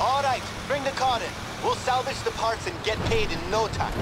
All right, bring the car in. We'll salvage the parts and get paid in no time.